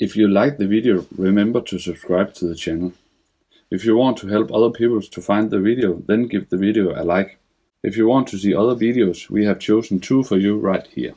If you liked the video, remember to subscribe to the channel. If you want to help other people to find the video, then give the video a like. If you want to see other videos, we have chosen two for you right here.